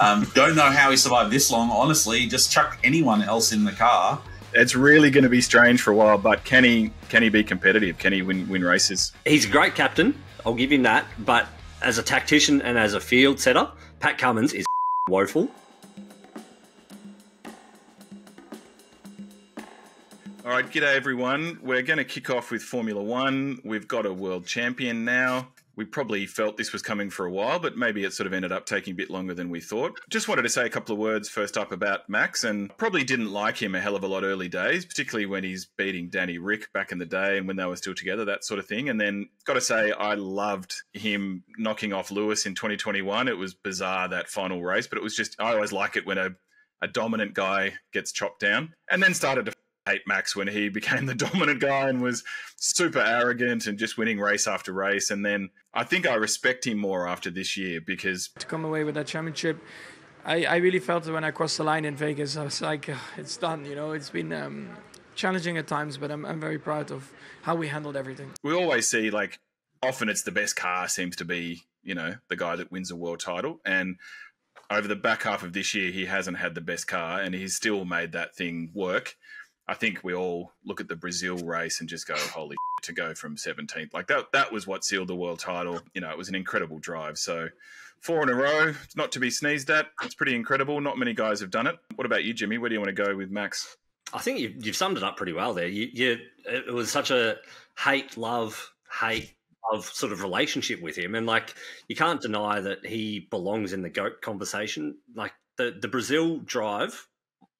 Um, don't know how he survived this long. Honestly, just chuck anyone else in the car. It's really going to be strange for a while, but can he can he be competitive? Can he win win races? He's a great captain. I'll give him that. But as a tactician and as a field setter, Pat Cummins is woeful. All right, g'day everyone. We're going to kick off with Formula One. We've got a world champion now. We probably felt this was coming for a while, but maybe it sort of ended up taking a bit longer than we thought. Just wanted to say a couple of words first up about Max, and probably didn't like him a hell of a lot early days, particularly when he's beating Danny Ric back in the day and when they were still together, that sort of thing. And then, got to say, I loved him knocking off Lewis in 2021. It was bizarre that final race, but it was just, I always like it when a, a dominant guy gets chopped down. And then started to hate Max when he became the dominant guy and was super arrogant and just winning race after race. And then I think I respect him more after this year because to come away with that championship. I, I really felt it when I crossed the line in Vegas. I was like, it's done. You know, it's been um, challenging at times, but I'm, I'm very proud of how we handled everything. We always see like often it's the best car seems to be you know the guy that wins a world title and over the back half of this year he hasn't had the best car and he's still made that thing work I think we all look at the Brazil race and just go, holy to go from 17th. Like that, that was what sealed the world title. You know, it was an incredible drive. So four in a row, not to be sneezed at. It's pretty incredible. Not many guys have done it. What about you, Jimmy? Where do you want to go with Max? I think you've, you've summed it up pretty well there. You, you, it was such a hate, love, hate of sort of relationship with him, and like you can't deny that he belongs in the goat conversation. Like the the Brazil drive,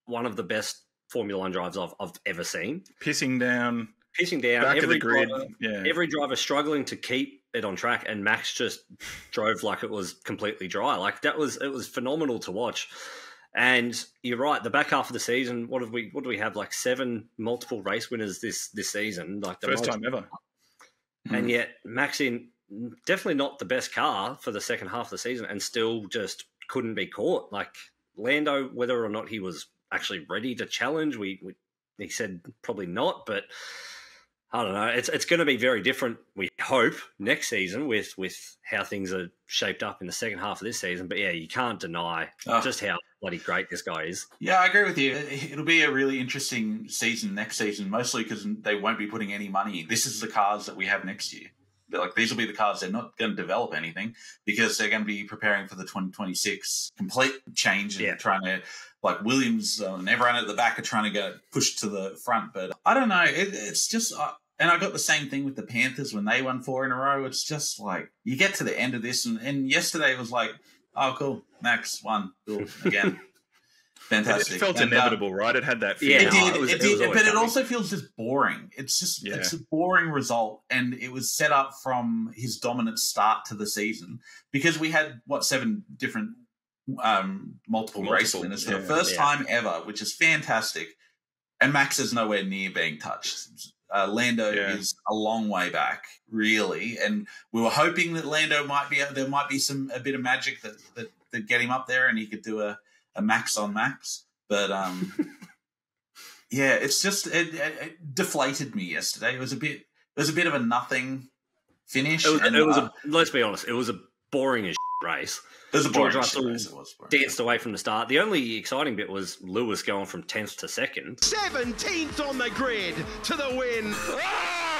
one of the best Formula One drives I've, I've ever seen. Pissing down, pissing down. Back every of the grid. Driver, yeah. Every driver struggling to keep it on track, and Max just drove like it was completely dry. Like that was it was phenomenal to watch. And you're right. The back half of the season, what have we? What do we have? Like seven multiple race winners this this season. Like the First most- time ever. and Mm. yet Max in definitely not the best car for the second half of the season, and still just couldn't be caught. Like Lando, whether or not he was actually ready to challenge, we, we he said probably not, but I don't know. It's it's going to be very different. We hope next season with with how things are shaped up in the second half of this season. But yeah, you can't deny Oh. just how bloody great this guy is. Yeah, I agree with you. It'll be a really interesting season next season, mostly because they won't be putting any money. This is the cars that we have next year. Like these will be the cars. They're not going to develop anything because they're going to be preparing for the 2026 complete change and Yeah. trying to like Williams and everyone at the back are trying to get pushed to the front. But I don't know. It, it's just. Uh, and I got the same thing with the Panthers when they won four in a row. It's just like you get to the end of this, and, and yesterday was like, oh, cool, Max won, cool again, fantastic. it felt And, uh, inevitable, right? It had that Yeah, feeling. it no, did, it was- it it did, was always but it also feels just boring. It's just Yeah. it's a boring result, and it was set up from his dominant start to the season because we had what seven different um, multiple, race Multiple, winners for the first Yeah. time ever, which is fantastic. And Max is nowhere near being touched. Uh, Lando Yeah. is a long way back, really, and we were hoping that Lando might be there might be some a bit of magic that that, that get him up there, and he could do a, a max on Max. But um, yeah, it's just it, it, it deflated me yesterday. It was a bit it was a bit of a nothing finish. It was, and, it was uh, a let's be honest, it was a boring as race. it was a boring George Russell race, it was boring. danced away from the start. The only exciting bit was Lewis going from 10th to 2nd. 17th on the grid to the win.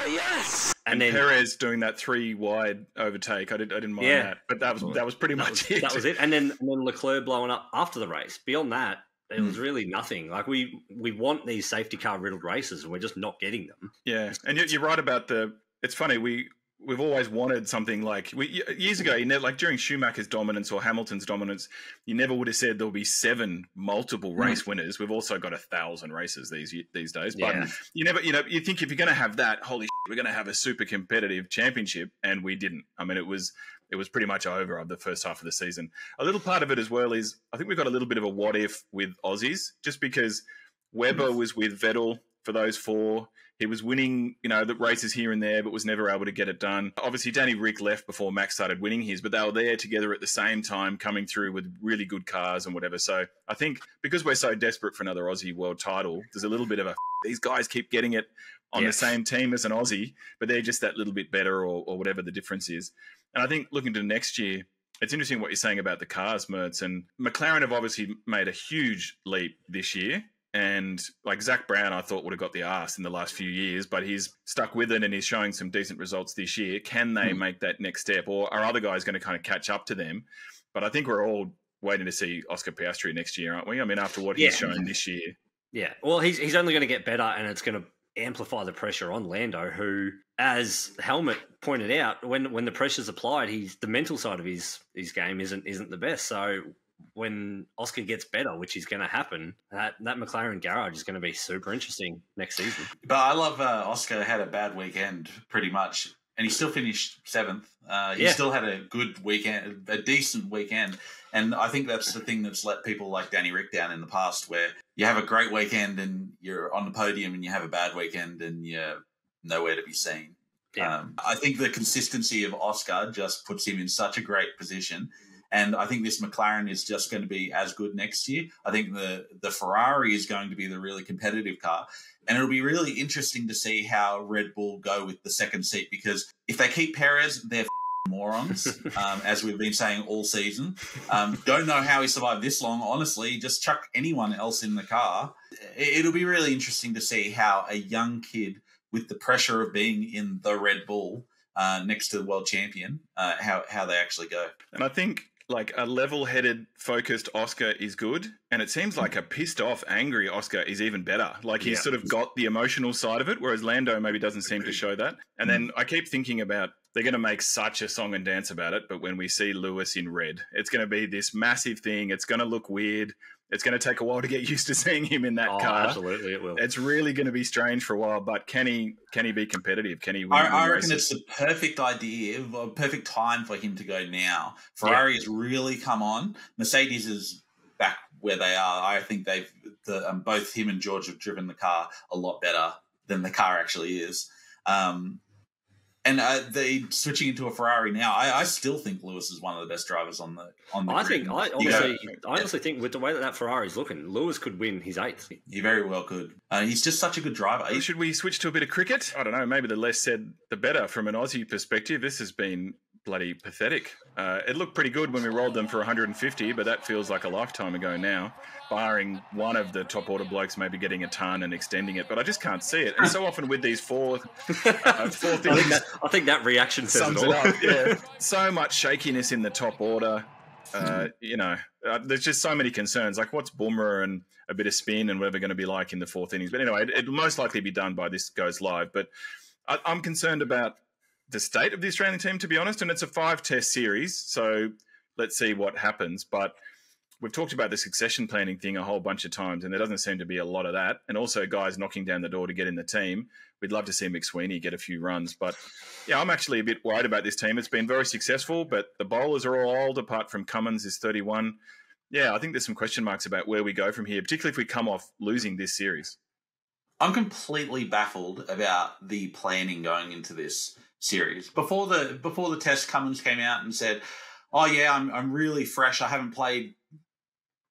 Oh, yes! And, And then Perez doing that three wide overtake. I, did, I didn't mind Yeah. that, but that was that was pretty that much was, it. that was it. And then, and then Leclerc blowing up after the race. Beyond that, it Hmm. was really nothing. Like we we want these safety car riddled races, and we're just not getting them. Yeah, and you're, you're right about the. It's funny we we've always wanted something like we years ago. You never like during Schumacher's dominance or Hamilton's dominance, you never would have said there'll be seven multiple Hmm. race winners. We've also got a thousand races these these days, but Yeah. you never you know you think if you're going to have that, holy, shit, we're going to have a super competitive championship, and we didn't. I mean, it was. It was pretty much over of the first half of the season. A little part of it as well is I think we've got a little bit of a what if with Aussies, just because Webber was with Vettel for those four. He was winning, you know, the races here and there, but was never able to get it done. Obviously, Danny Ric left before Max started winning his, but they were there together at the same time, coming through with really good cars and whatever. So I think because we're so desperate for another Aussie world title, there's a little bit of a these guys keep getting it on Yeah. the same team as an Aussie, but they're just that little bit better or, or whatever the difference is. And I think looking to next year, it's interesting what you're saying about the cars, Mertz. And McLaren have obviously made a huge leap this year. And like Zak Brown, I thought would have got the ass in the last few years, but he's stuck with it and he's showing some decent results this year. Can they Mm. make that next step, or are other guys going to kind of catch up to them? But I think we're all waiting to see Oscar Piastri next year, aren't we? I mean, after what he's shown this year, Yeah, well, he's he's only going to get better, and it's going to amplify the pressure on Lando, who, as Helmet pointed out, when when the pressure's applied, he's the mental side of his his game isn't isn't the best. So when Oscar gets better, which is going to happen, that that McLaren garage is going to be super interesting next season. But I love uh, Oscar had a bad weekend pretty much, and he still finished seventh. Uh, he Yeah. still had a good weekend, a decent weekend, and I think that's the thing that's let people like Danny Ric down in the past, where you have a great weekend and you're on the podium, and you have a bad weekend and you're nowhere to be seen. Yeah. Um, I think the consistency of Oscar just puts him in such a great position. And I think this McLaren is just going to be as good next year. I think the, the Ferrari is going to be the really competitive car. And it'll be really interesting to see how Red Bull go with the second seat because if they keep Perez, they're morons, um, as we've been saying all season. Um, don't know how he survived this long. Honestly, just chuck anyone else in the car. It- It'll be really interesting to see how a young kid with the pressure of being in the Red Bull uh, next to the world champion, uh, how how they actually go. And I think like a level-headed, focused Oscar is good, and it seems like a pissed-off, angry Oscar is even better. Like he's Yeah. sort of got the emotional side of it, whereas Lando maybe doesn't seem to show that. And then mm. I keep thinking about they're going to make such a song and dance about it, but when we see Lewis in red, it's going to be this massive thing. It's going to look weird. It's going to take a while to get used to seeing him in that oh, car. absolutely, it will. It's really going to be strange for a while, but can he can he be competitive? Can he win? I, win I reckon races? it's the perfect idea, a perfect time for him to go now. Ferrari has really come on. Mercedes is back where they are. I think they've the, um, both him and George have driven the car a lot better than the car actually is. Um, and uh, they switching into a Ferrari now. I, I still think Lewis is one of the best drivers on the on the. I grid. think I You go- honestly, I honestly think with the way that that Ferrari's looking, Lewis could win his eighth. he very well could. Uh, he's just such a good driver. Should we switch to a bit of cricket? I don't know. Maybe the less said, the better. From an Aussie perspective, this has been bloody pathetic. Uh, it looked pretty good when we rolled them for 150, but that feels like a lifetime ago now. Barring one of the top order blokes maybe getting a ton and extending it, but I just can't see it. And so often with these four, uh, four I think that I think that reaction says sums it it up. Yeah, so much shakiness in the top order. Uh, you know, uh, there's just so many concerns. Like, what's Bumrah and a bit of spin and whatever going to be like in the fourth innings? But anyway, it, it'll most likely be done by this goes live. But I, I'm concerned about the state of the Australian team, to be honest. And it's a five test series, so let's see what happens. But we've talked about the succession planning thing a whole bunch of times, and there doesn't seem to be a lot of that. And also, guys knocking down the door to get in the team. We'd love to see McSweeney get a few runs, but yeah, I'm actually a bit worried about this team. It's been very successful, but the bowlers are all old. Apart from Cummins, is 31. Yeah, I think there's some question marks about where we go from here, particularly if we come off losing this series. I'm completely baffled about the planning going into this series. Before the before the test, Cummins came out and said, "Oh yeah, I'm I'm really fresh. I haven't played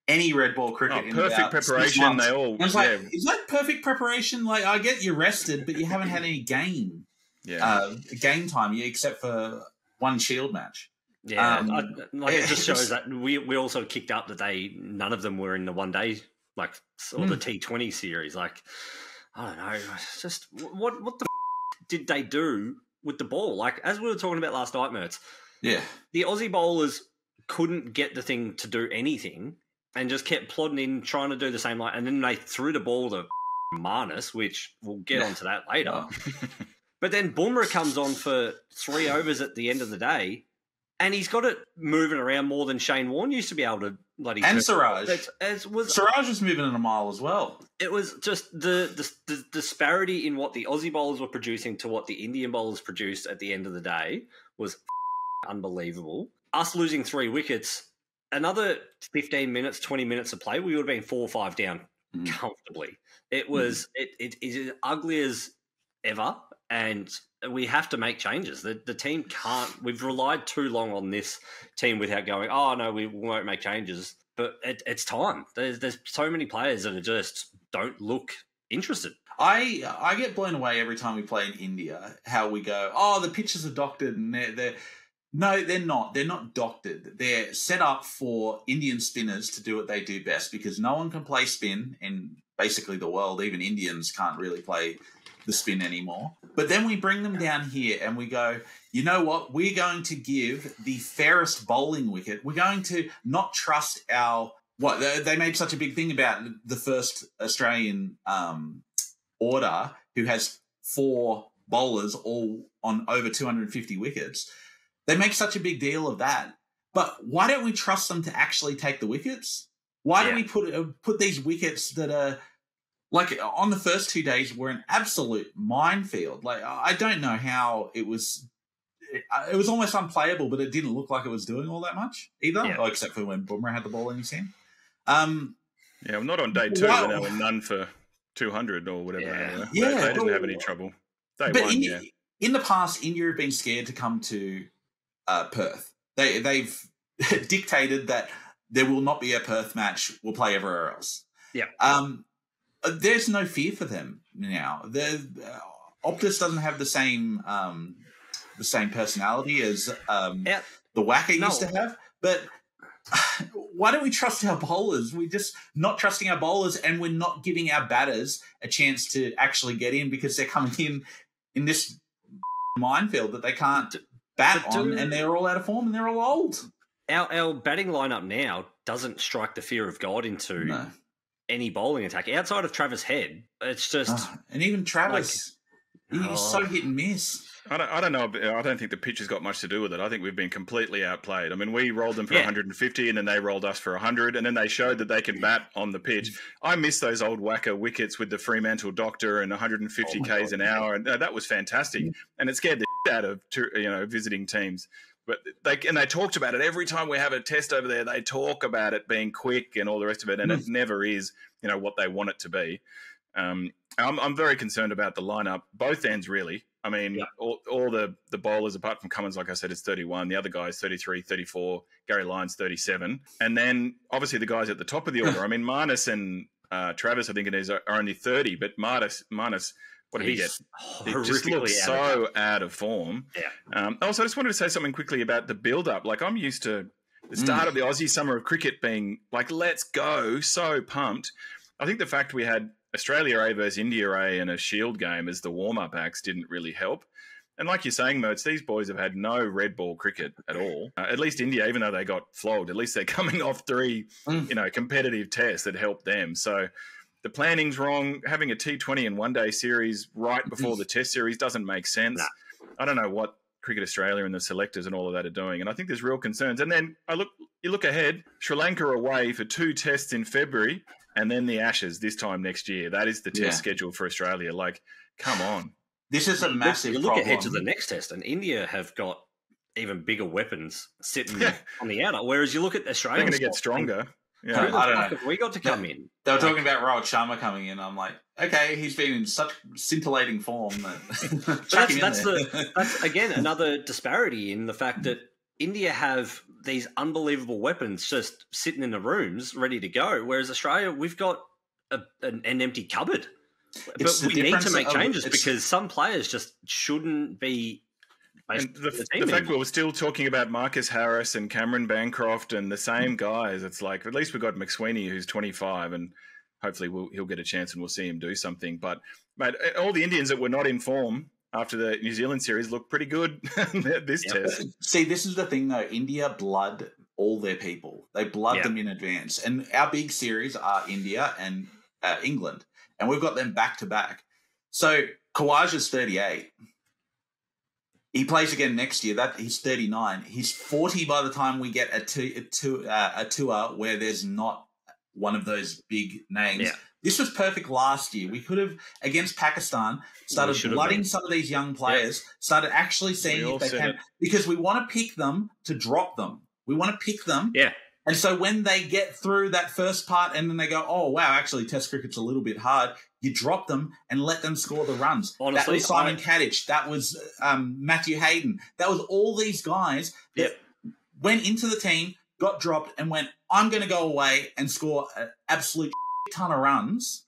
any red ball cricket. Oh, in perfect about six preparation. months." They all, And I was like, is that perfect preparation? Like, I get you rested, but you haven't had any game yeah. uh, game time yet, except for one Shield match. Yeah, Um, I, like it it just shows that we we also kicked up the day none of them were in the one day like or the Hmm. T Twenty series. Like I don't know, just what what the f- did they do with the ball? Like as we were talking about last night, Mertz, Yeah, the Aussie bowlers couldn't get the thing to do anything and just kept plodding in trying to do the same like and then they threw the ball to Marnus, which we'll get Yeah. onto that later. Oh. But then Bumrah comes on for three overs at the end of the day, and he's got it moving around more than Shane Warne used to be able to bloody. and Siraj. It's- As was Siraj was moving in a mile as well. it was just the, the the disparity in what the Aussie bowlers were producing to what the Indian bowlers produced at the end of the day was unbelievable. Us losing three wickets, another fifteen minutes, twenty minutes of play, we would have been four or five down Mm. comfortably. It was it, it is as ugly as ever, and we have to make changes. The the team can't. We've relied too long on this team without going. Oh no, we won't make changes. But it, it's time. There's there's so many players that are just don't look interested. I I get blown away every time we play in India. How we go, oh, the pitches are doctored and they're they're No, they're not. They're not doctored. They're set up for Indian spinners to do what they do best because no one can play spin in basically the world. Even Indians can't really play the spin anymore. But then we bring them down here and we go, you know what? We're going to give the fairest bowling wicket. We're going to not trust our what they made such a big thing about the first Australian um, order who has four bowlers all on over 250 wickets. They make such a big deal of that. But why don't we trust them to actually take the wickets? Why Yeah. don't we put uh, put these wickets that are like on the first two days were an absolute minefield. Like I don't know how it was. It, it was almost unplayable, but it didn't look like it was doing all that much either, Yeah. oh, except for when Bumrah had the ball in his hand. Um, Yeah, well, not on day two Wow. when they were none for 200 or whatever Yeah. they. Yeah, they, they didn't have any trouble. Day but one, in, yeah. in the past, India have been scared to come to uh, Perth. They they've dictated that there will not be a Perth match. We'll play everywhere else. Yeah. Um, uh, there's no fear for them now. The uh, Optus doesn't have the same um, the same personality as um, Yeah. the WACA No. used to have, but. Why don't we trust our bowlers? We're just not trusting our bowlers, and we're not giving our batters a chance to actually get in because they're coming in in this minefield that they can't bat but do- on, and they're all out of form and they're all old. Our, our batting lineup now doesn't strike the fear of God into No. Any bowling attack outside of Travis Head. It's just Ah, and even Travis, he's Oh. so hit and miss. I don't, I don't know. I don't think the pitch has got much to do with it. I think we've been completely outplayed. I mean, we rolled them for Yeah. 150, and then they rolled us for 100, and then they showed that they can bat on the pitch. I miss those old WACA wickets with the Fremantle Doctor and 150 Oh k's God. an hour, and uh, that was fantastic. And it scared the shit out of you know visiting teams. But they and they talked about it every time we have a test over there. They talk about it being quick and all the rest of it, and it never is. You know what they want it to be. Um, I'm, I'm very concerned about the lineup, both ends really. I mean, Yeah. all, all the, the bowlers, apart from Cummins, like I said, is 31. The other guys, 33, 34. Gary Lyons, 37. And then obviously the guys at the top of the order. I mean, Marnus and uh, Travis, I think it is, are, are only 30, but Marnus, Marnus what did he get? He just horrifically looks out of so out of form. Yeah. Um, also, I just wanted to say something quickly about the build up. Like, I'm used to the Mm. start of the Aussie summer of cricket being like, let's go, so pumped. I think the fact we had Australia A versus India A and a Shield game as the warm up acts didn't really help. And like you're saying, Mertz, these boys have had no red ball cricket at all. Uh, at least India, even though they got flogged, at least they're coming off three, Mm. you know, competitive tests that helped them. So the planning's wrong. Having a T20 and one day series right before the test series doesn't make sense. Nah. I don't know what Cricket Australia and the selectors and all of that are doing. And I think there's real concerns. And then I look, you look ahead, Sri Lanka away for two tests in February and then the Ashes this time next year. That is the test Yeah. schedule for Australia. Like, come on. This is a You look- massive You look problem. ahead to the next test, and India have got even bigger weapons sitting Yeah. on the outer. Whereas you look at Australia, They're going to get stronger. Who Yeah. the I don't know. have we got to come in? They were talking about Rohit Sharma coming in. I'm like, okay, he's been in such scintillating form that that's, that's there. the that's again another disparity in the fact that India have these unbelievable weapons just sitting in the rooms ready to go, whereas Australia we've got a, an, an empty cupboard. It's but we need to make changes because some players just shouldn't be. Based And the, the the fact anymore. we were still talking about Marcus Harris and Cameron Bancroft and the same guys, it's like at least we've got McSweeney who's 25 and hopefully we'll, he'll get a chance and we'll see him do something. But mate, all the Indians that were not in form after the New Zealand series look pretty good this Yep. test. See, this is the thing though. India blood all their people. They blood Yeah. them in advance, and our big series are India and uh, England, and we've got them back to back. So Khawaja's thirty eight. He plays again next year. That he's thirty nine. He's forty by the time we get a two, a, two, uh, a tour where there's not one of those big names. Yeah. This was perfect last year. We could have against Pakistan started should have blooding been. some of these young players. Started actually seeing all if they can it. because we want to pick them to drop them. We want to pick them. Yeah. And so when they get through that first part and then they go, oh, wow, actually, Test cricket's a little bit hard, you drop them and let them score the runs. that was Simon I- Katich. That was um, Matthew Hayden. That was all these guys that went into the team, got dropped, and went, I'm going to go away and score an absolute ton of runs.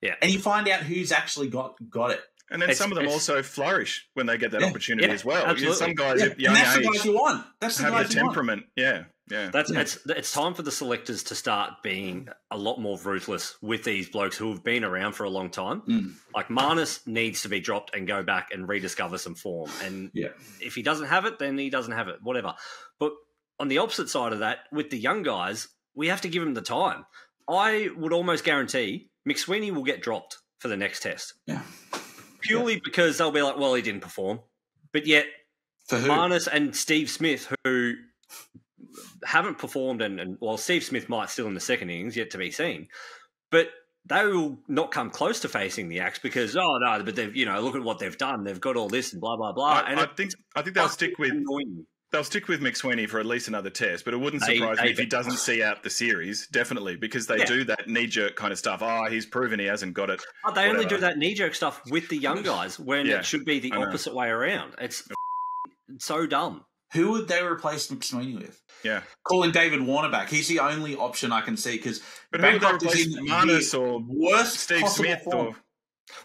Yeah. And you find out who's actually got got it. And then It's- some of them also flourish when they get that Yeah, opportunity yeah, as well. absolutely. Some guys Yeah, at and young that's the guys you want. That's the have the guys you want. temperament. Yeah, yeah. That's Yeah. it's it's time for the selectors to start being a lot more ruthless with these blokes who have been around for a long time. Mm. Like Marnus needs to be dropped and go back and rediscover some form. And Yeah. if he doesn't have it, then he doesn't have it. Whatever. But on the opposite side of that, with the young guys, we have to give them the time. I would almost guarantee McSweeney will get dropped for the next test Yeah. Purely because they'll be like, well, he didn't perform. But yet? Marnus and Steve Smith, who haven't performed, and, and well, Steve Smith might still in the second innings, yet to be seen, but they will not come close to facing the axe because oh no, but they've you know look at what they've done, they've got all this and blah blah blah, I, and I think I think they'll stick with annoying. They'll stick with McSweeney for at least another test. But it wouldn't They- surprise me they- if he doesn't see out the series. Definitely because they Yeah. do that knee jerk kind of stuff. Oh, he's proven he hasn't got it. But they only do that knee jerk stuff with the young guys when Yeah, it should be the opposite way around. It's so dumb. Who would they replace McSweeney with? Yeah, Calling David Warner back. He's the only option I can see because but who would they Bancroft is replace? in Marnus or worst Steve possible Smith form. or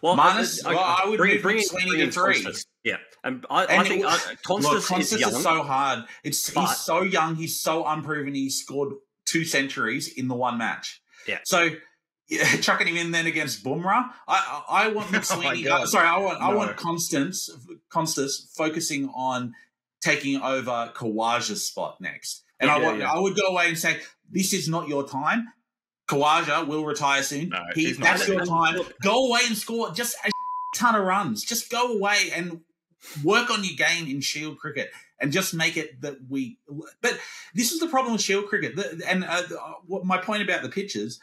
Well, Marnus? Well, I would bring, in- McSweeney to three. Yeah, and I, I think it- uh, Look, Konstas is young. is so hard. It's But- he's so young. He's so unproven. He scored two centuries in the one match. Yeah. So yeah, chucking him in then against Bumrah. I I, I want Oh McSweeney. God. uh, sorry, I want I want Konstas Konstas focusing on taking over Khawaja's spot next. And I want yeah. I would go away and say this is not your time. Khawaja will retire soon. No, he, he's that's ready. your time. Go away and score just a ton of runs. Just go away and work on your game in Shield cricket and just make it that we. But this is the problem with Shield cricket. The, and uh, what my point about the pitches,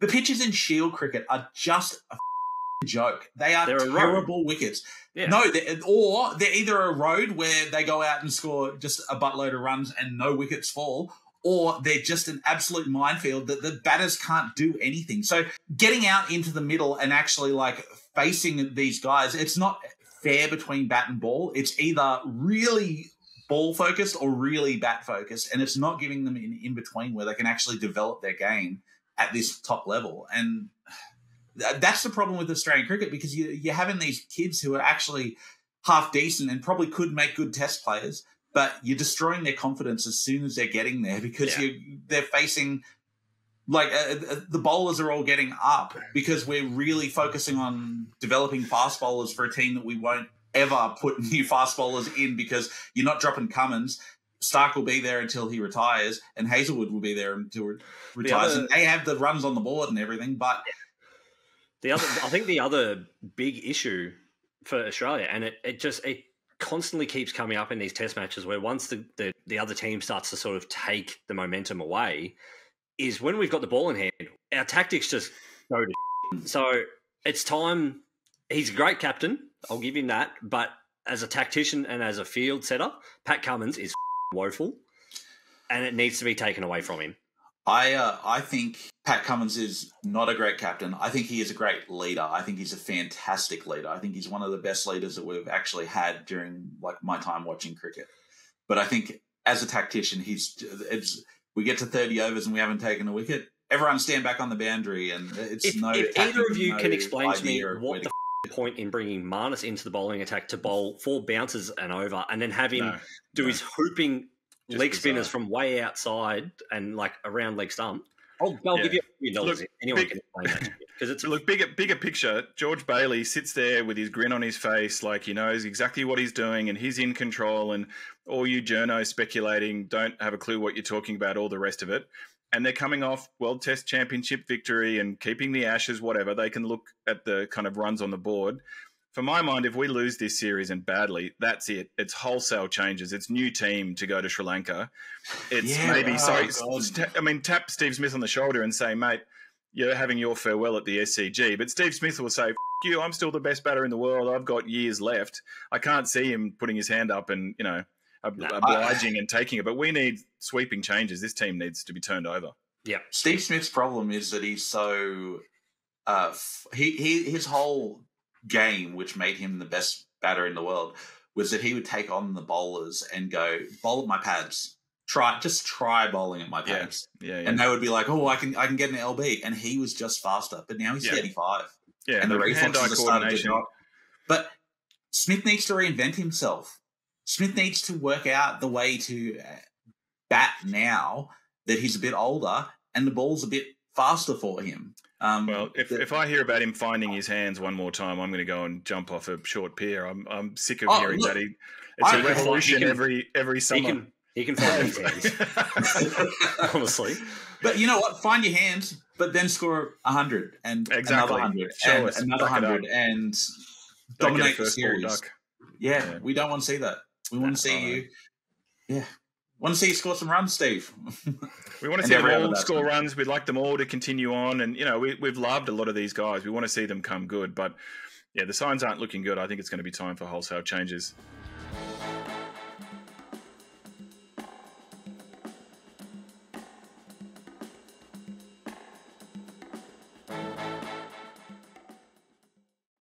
the pitches in Shield cricket are just a joke. They are They're a road. terrible wickets. Yeah. No, they're, or they're either a road where they go out and score just a buttload of runs and no wickets fall, or they're just an absolute minefield that the batters can't do anything. So getting out into the middle and actually like facing these guys, it's not fair between bat and ball. It's either really ball focused or really bat focused, and it's not giving them an in between where they can actually develop their game at this top level. And that's the problem with Australian cricket because you, you're having these kids who are actually half decent and probably could make good test players, but you're destroying their confidence as soon as they're getting there because Yeah. you they're facing like uh, uh, the bowlers are all getting up because we're really focusing on developing fast bowlers for a team that we won't ever put new fast bowlers in because you're not dropping Cummins. Starc will be there until he retires, and Hazlewood will be there until he retires. other- and they have the runs on the board and everything, but The other, I think, the other big issue for Australia, and it, it just it constantly keeps coming up in these Test matches, where once the, the the other team starts to sort of take the momentum away, is when we've got the ball in hand, our tactics just go to. So it's time. He's a great captain. I'll give him that. But as a tactician and as a field setter, Pat Cummins is woeful, and it needs to be taken away from him. I uh, I think Pat Cummins is not a great captain. I think he is a great leader. I think he's a fantastic leader. I think he's one of the best leaders that we've actually had during like my time watching cricket. But I think as a tactician, he's it's we get to thirty overs and we haven't taken a wicket. Everyone stand back on the boundary, and it's If, no. if either of you no can explain to me what the f- point in bringing Marnus into the bowling attack to bowl four bounces and over, and then have him No, do no. his hooping Just leg spinners from way outside and like around leg stump. I'll, I'll Yeah. give you a million dollars Look, anyone big- can explain that because it's look, bigger bigger picture. George Bailey sits there with his grin on his face, like he knows exactly what he's doing, and he's in control. And all you journos speculating don't have a clue what you're talking about. All the rest of it, and they're coming off World Test Championship victory and keeping the Ashes. Whatever they can look at the kind of runs on the board. For my mind, if we lose this series and badly, that's it. It's wholesale changes. It's new team to go to Sri Lanka. It's Yeah, maybe oh, sorry. St- I mean, tap Steve Smith on the shoulder and say, mate, you're having your farewell at the SCG. But Steve Smith will say, F- you, I'm still the best batter in the world. I've got years left. I can't see him putting his hand up and, you know, ob- No. obliging and taking it. But we need sweeping changes. This team needs to be turned over. Yeah, Steve Smith's problem is that he's so uh f- he, he his whole game which made him the best batter in the world was that he would take on the bowlers and go bowl at my pads try just try bowling at my Yeah. pads Yeah, yeah. and they would be like oh I can I can get an LB and he was just faster but now he's Yeah. 35 yeah and the hand-eye reflexes are starting to drop But Smith needs to reinvent himself. Smith needs to work out the way to uh, bat now that he's a bit older and the ball's a bit faster for him. Um, Well, if, the- if I hear about him finding his hands one more time, I'm going to go and jump off a short pier. I'm I'm sick of Oh, hearing look, that. He, it's I- a revolution He can- every every He summer. can he can find his hands. Honestly, But you know what? Find your hands, but then score hundred and Exactly. another hundred and us. another Back it up. hundred and Don't dominate the series. Yeah, Yeah. we don't want to see that. We want to see I you. Yeah, want to see you score some runs, Steve. We want to see them all score runs. We'd like them all to continue on, and you know we, we've loved a lot of these guys. We want to see them come good, but yeah, the signs aren't looking good. I think it's going to be time for wholesale changes.